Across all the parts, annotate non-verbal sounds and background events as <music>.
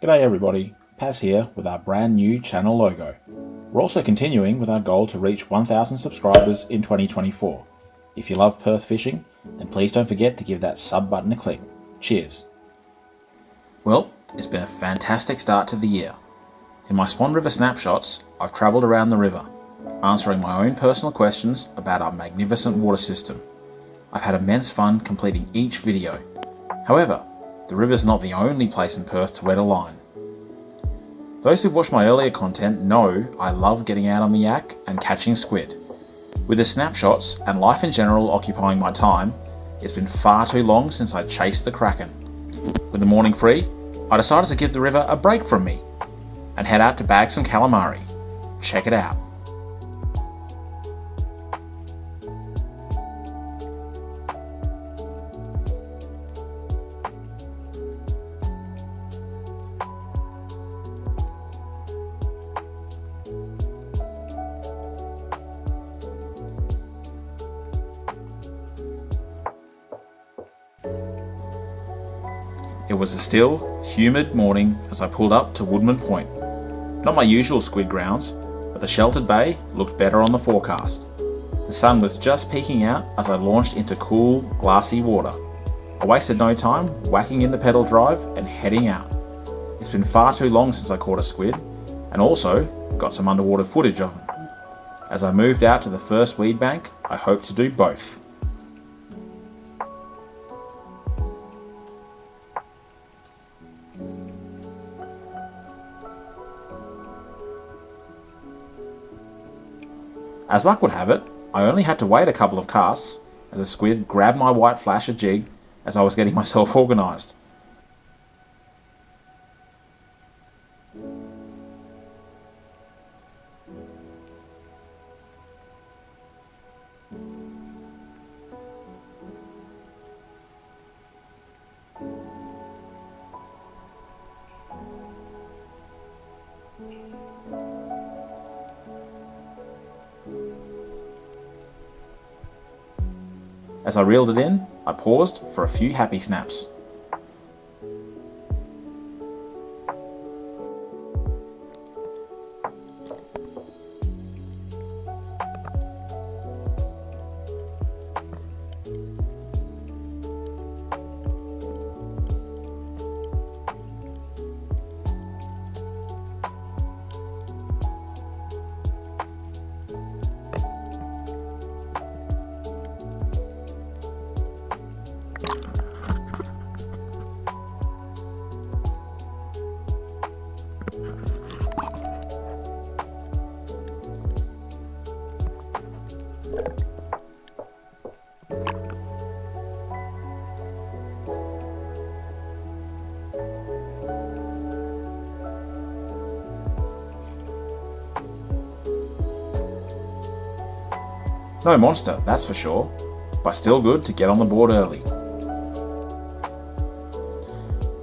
G'day everybody, Paz here with our brand new channel logo. We're also continuing with our goal to reach 1000 subscribers in 2024. If you love Perth fishing, then please don't forget to give that sub button a click. Cheers. Well, it's been a fantastic start to the year. In my Swan River snapshots, I've travelled around the river, answering my own personal questions about our magnificent water system. I've had immense fun completing each video. However, the river's not the only place in Perth to wet a line. Those who've watched my earlier content know I love getting out on the yak and catching squid. With the snapshots and life in general occupying my time, it's been far too long since I chased the kraken. With the morning free, I decided to give the river a break from me and head out to bag some calamari. Check it out. It was a still, humid morning as I pulled up to Woodman Point. Not my usual squid grounds, but the sheltered bay looked better on the forecast. The sun was just peeking out as I launched into cool, glassy water. I wasted no time whacking in the pedal drive and heading out. It's been far too long since I caught a squid, and also got some underwater footage of them. As I moved out to the first weed bank, I hoped to do both. As luck would have it, I only had to wait a couple of casts as a squid grabbed my white flasher jig as I was getting <laughs> myself organised. As I reeled it in, I paused for a few happy snaps. No monster, that's for sure, but still good to get on the board early.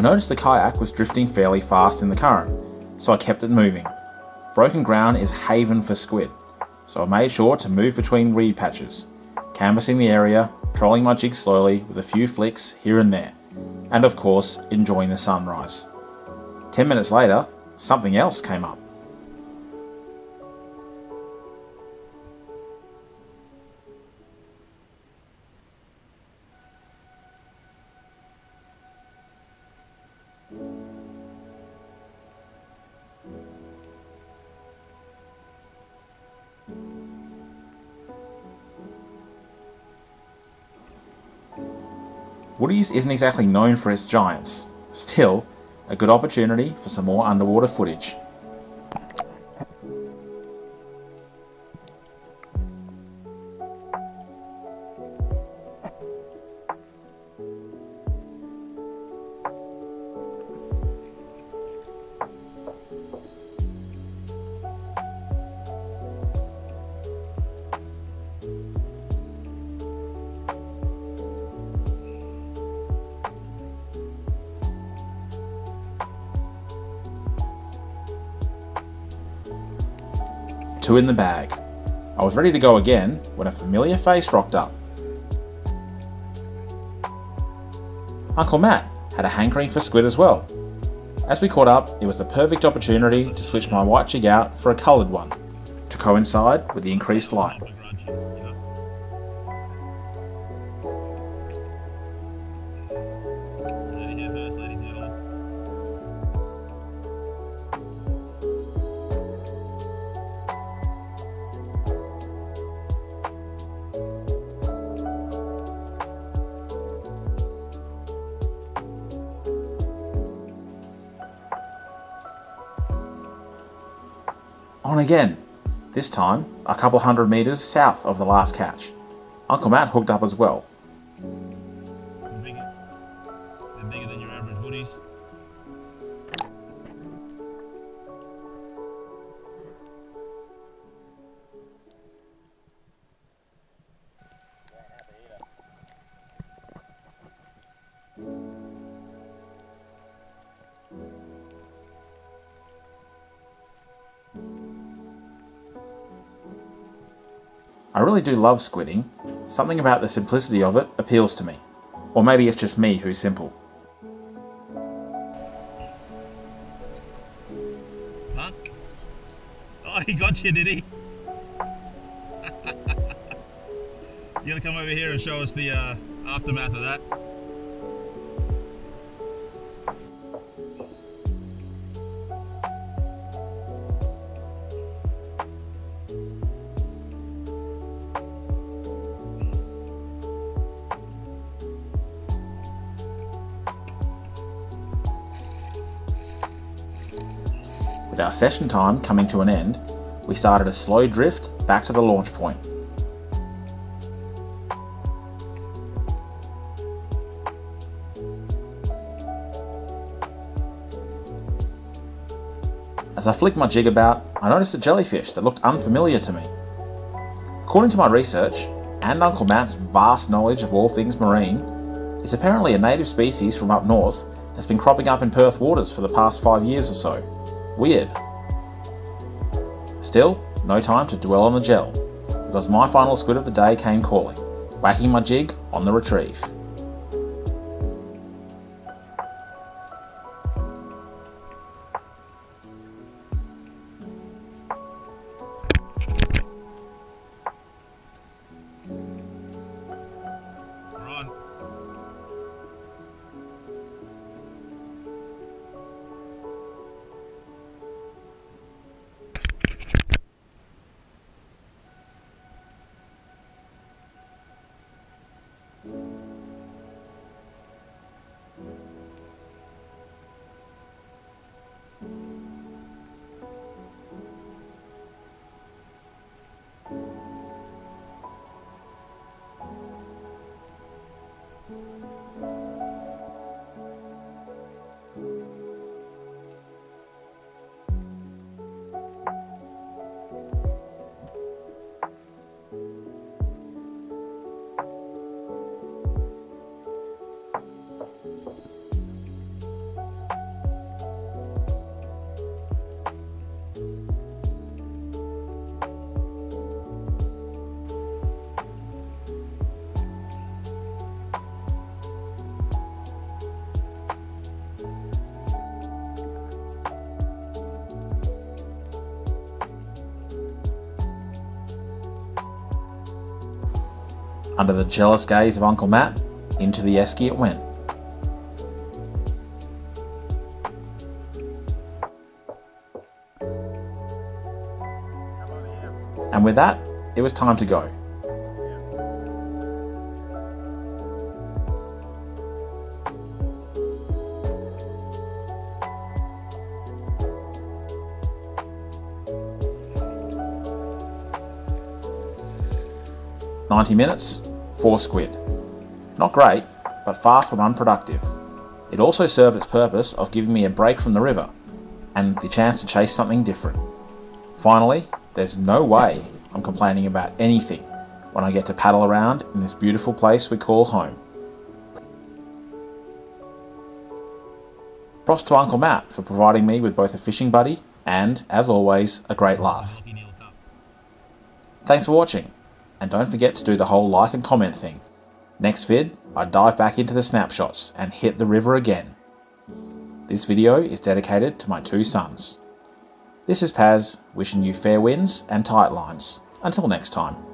I noticed the kayak was drifting fairly fast in the current, so I kept it moving. Broken ground is haven for squid, so I made sure to move between reed patches, canvassing the area, trolling my jig slowly with a few flicks here and there, and of course enjoying the sunrise. Ten minutes later, something else came up. Woody's isn't exactly known for its giants. Still, a good opportunity for some more underwater footage. Two in the bag. I was ready to go again when a familiar face rocked up. Uncle Matt had a hankering for squid as well. As we caught up, it was the perfect opportunity to switch my white jig out for a coloured one, to coincide with the increased light. On again, this time a couple hundred metres south of the last catch. Uncle Matt hooked up as well. I really do love squidding. Something about the simplicity of it appeals to me. Or maybe it's just me who's simple. Huh? Oh, <laughs> he got you, did he? <laughs> you gonna come over here and show us the uh, aftermath of that? With our session time coming to an end, we started a slow drift back to the launch point. As I flicked my jig about, I noticed a jellyfish that looked unfamiliar to me. According to my research, and Uncle Matt's vast knowledge of all things marine, it's apparently a native species from up north that's been cropping up in Perth waters for the past five years or so. Weird. Still, no time to dwell on the gel, because my final squid of the day came calling, whacking my jig on the retrieve. Under the jealous gaze of Uncle Matt, into the esky it went. And with that, it was time to go. Ninety minutes, four squid. Not great, but far from unproductive. It also served its purpose of giving me a break from the river and the chance to chase something different. Finally, there's no way I'm complaining about anything when I get to paddle around in this beautiful place we call home. Props to Uncle Matt for providing me with both a fishing buddy and, as always, a great laugh. Thanks for watching, and don't forget to do the whole like and comment thing. Next vid, I dive back into the snapshots and hit the river again. This video is dedicated to my two sons. This is Paz, wishing you fair winds and tight lines. Until next time.